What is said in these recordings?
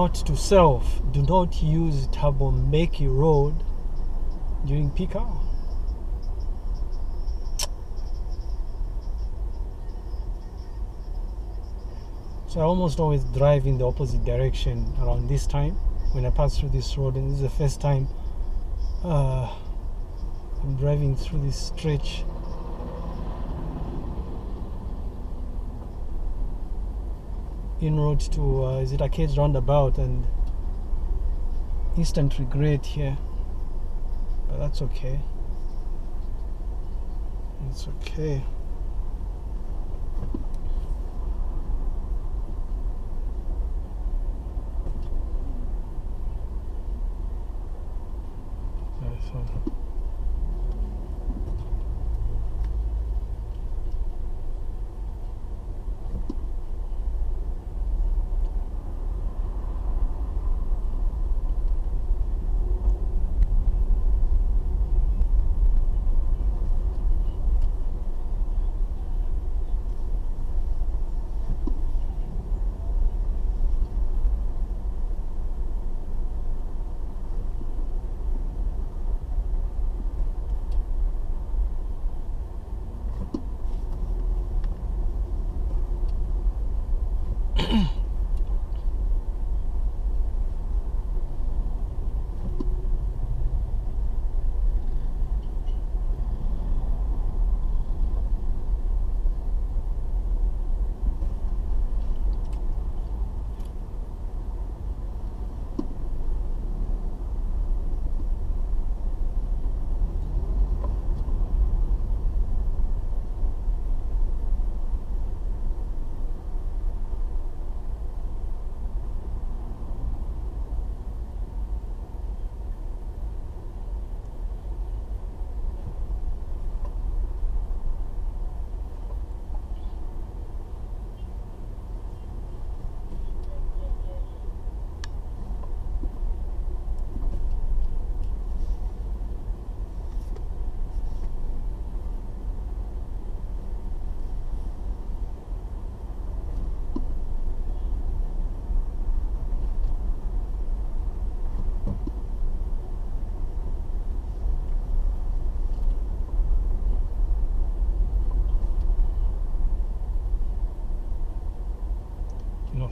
Note to self do not use Thabo-Mbeki Road during peak hour. So I almost always drive in the opposite direction around this time when I pass through this road, and this is the first time uh, I'm driving through this stretch. In road to uh, is it a Arcades roundabout and instant regret here, but that's okay. It's okay.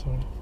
красивый.